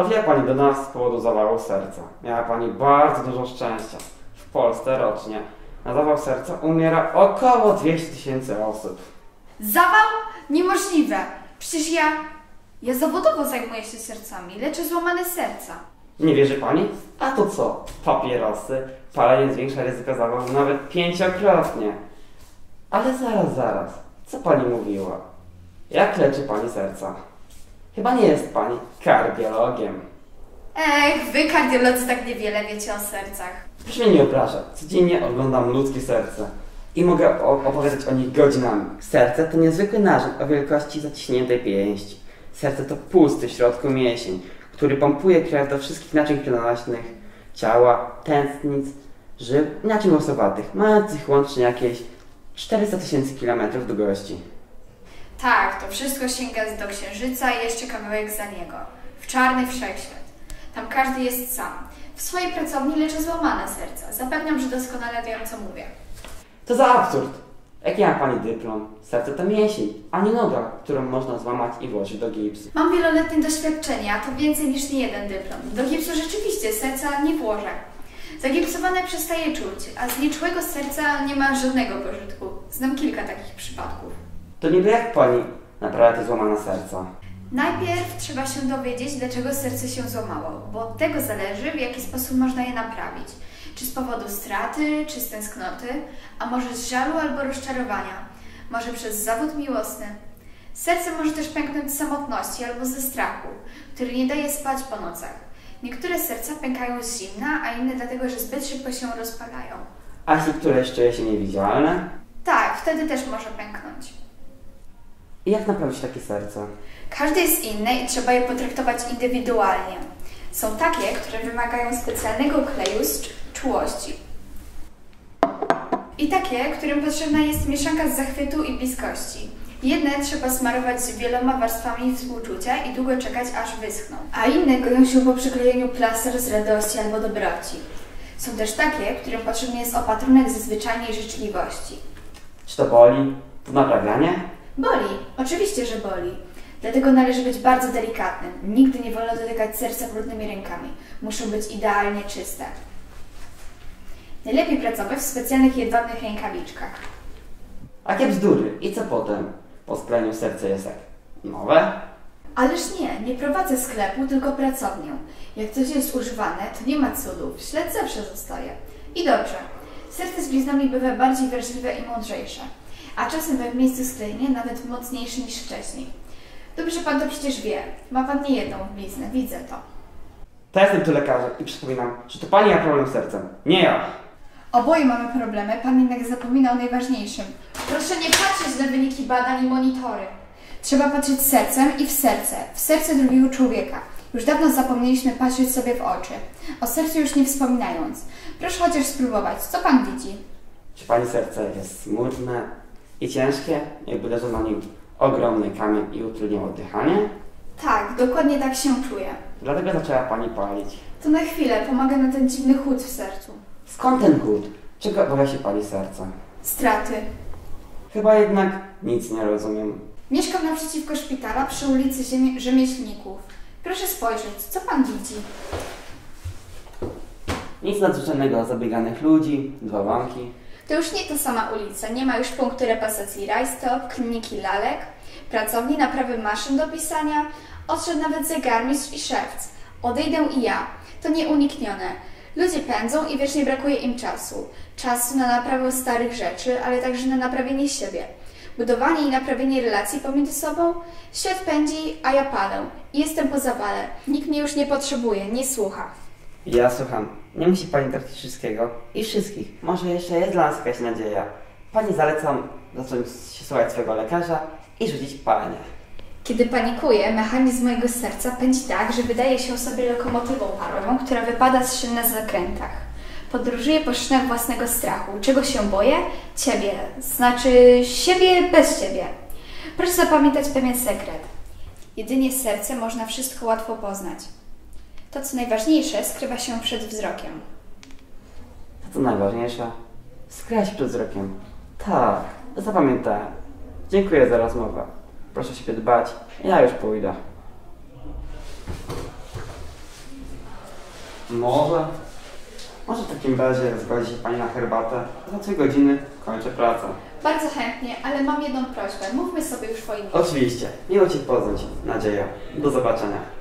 Trafiła pani do nas z powodu zawału serca. Miała pani bardzo dużo szczęścia. W Polsce rocznie na zawał serca umiera około 200 tysięcy osób. Zawał? Niemożliwe. Przecież ja... Ja zawodowo zajmuję się sercami, leczę złamane serca. Nie wierzy pani? A to co? Papierosy. Palenie zwiększa ryzyko zawału nawet pięciokrotnie. Ale zaraz, zaraz. Co pani mówiła? Jak leczy pani serca? Chyba nie jest pani kardiologiem. Ech, wy kardiolodzy tak niewiele wiecie o sercach. Proszę mnie nie obrażać. Codziennie oglądam ludzkie serce i mogę opowiadać o nich godzinami. Serce to niezwykły narząd o wielkości zaciśniętej pięści. Serce to pusty w środku mięsień, który pompuje krew do wszystkich naczyń krwionośnych, ciała, tętnic, żył i naczyń łosowatych, mających łącznie jakieś 400 tysięcy kilometrów długości. Tak, to wszystko sięga do księżyca i jeszcze kawałek za niego. W czarny wszechświat. Tam każdy jest sam. W swojej pracowni leczę złamane serca. Zapewniam, że doskonale wiem, co mówię. To za absurd! Jaki ma pani dyplom? Serce to mięsień, a nie noga, którą można złamać i włożyć do gipsu. Mam wieloletnie doświadczenie, a to więcej niż nie jeden dyplom. Do gipsu rzeczywiście serca nie włożę. Zagipsowane przestaje czuć, a z nieczułego serca nie ma żadnego pożytku. Znam kilka takich przypadków. To niby jak pani naprawia te złamane serca? Najpierw trzeba się dowiedzieć, dlaczego serce się złamało, bo od tego zależy, w jaki sposób można je naprawić. Czy z powodu straty, czy z tęsknoty, a może z żalu albo rozczarowania, może przez zawód miłosny. Serce może też pęknąć z samotności albo ze strachu, który nie daje spać po nocach. Niektóre serca pękają z zimna, a inne dlatego, że zbyt szybko się rozpalają. A jeśli któreś czuje się niewidzialne? Tak, wtedy też może pęknąć. Jak naprawić takie serce? Każde jest inne i trzeba je potraktować indywidualnie. Są takie, które wymagają specjalnego kleju z cz- czułości. I takie, którym potrzebna jest mieszanka z zachwytu i bliskości. Jedne trzeba smarować z wieloma warstwami współczucia i długo czekać, aż wyschną. A inne goją się po przyklejeniu plaster z radości albo dobroci. Są też takie, którym potrzebny jest opatrunek ze zwyczajnej życzliwości. Czy to boli? To naprawianie? Boli, oczywiście, że boli. Dlatego należy być bardzo delikatnym. Nigdy nie wolno dotykać serca brudnymi rękami. Muszą być idealnie czyste. Najlepiej pracować w specjalnych jedwabnych rękawiczkach. Jakie bzdury? I co potem? Po skleniu serce jest jak nowe? Ależ nie, nie prowadzę sklepu, tylko pracownię. Jak coś jest używane, to nie ma cudów. Ślad zawsze zostaje. I dobrze. Serce z bliznami bywa bardziej wrażliwe i mądrzejsze. A czasem we miejscu sklejenia nawet mocniejsze niż wcześniej. Dobrze pan to przecież wie. Ma pan nie jedną bliznę, widzę to. To jestem tu lekarzem i przypominam, że to pani ma problem z sercem, nie ja. Oboje mamy problemy, pan jednak zapomina o najważniejszym. Proszę nie patrzeć na wyniki badań i monitory. Trzeba patrzeć sercem i w serce, w serce drugiego człowieka. Już dawno zapomnieliśmy patrzeć sobie w oczy. O sercu już nie wspominając. Proszę chociaż spróbować. Co pan widzi? Czy pani serce jest smutne i ciężkie, jakby nim ogromny kamień i utrudniał oddychanie? Tak, dokładnie tak się czuję. Dlatego zaczęła pani palić. To na chwilę pomaga na ten dziwny chód w sercu. Skąd ten głód? Czego obawia się pani serce? Straty. Chyba jednak nic nie rozumiem. Mieszkam naprzeciwko szpitala przy ulicy Ziemi- Rzemieślników. Proszę spojrzeć, co pan widzi? Nic nadzwyczajnego zabieganych ludzi, dwa banki. To już nie ta sama ulica. Nie ma już punktu repasacji rajstop, kliniki lalek, pracowni naprawy maszyn do pisania. Odszedł nawet zegarmistrz i szewc. Odejdę i ja. To nieuniknione. Ludzie pędzą i wiecznie brakuje im czasu. Czasu na naprawę starych rzeczy, ale także na naprawienie siebie. Budowanie i naprawienie relacji pomiędzy sobą. Świat pędzi, a ja palę. I jestem po zawale. Nikt mnie już nie potrzebuje, nie słucha. Ja słucham. Nie musi pani tracić wszystkiego i wszystkich. Może jeszcze jest dla nas jakaś nadzieja. Pani zalecam zacząć się słuchać swojego lekarza i rzucić palenie. Kiedy panikuję, mechanizm mojego serca pędzi tak, że wydaje się sobie lokomotywą parową, która wypada z szyn na zakrętach. Podróżuję po szynach własnego strachu. Czego się boję? Ciebie. Znaczy siebie bez ciebie. Proszę zapamiętać pewien sekret. Jedynie serce można wszystko łatwo poznać. To, co najważniejsze, skrywa się przed wzrokiem. To co najważniejsze, skryła się przed wzrokiem. Tak, zapamiętałem. Dziękuję za rozmowę. Proszę siebie dbać. Ja już pójdę. Może? Może w takim razie zgodzi się Pani na herbatę? Za trzy godziny kończę pracę. Bardzo chętnie, ale mam jedną prośbę. Mówmy sobie już po imieniu. Oczywiście. Miło Cię poznać, Nadzieja. Do zobaczenia.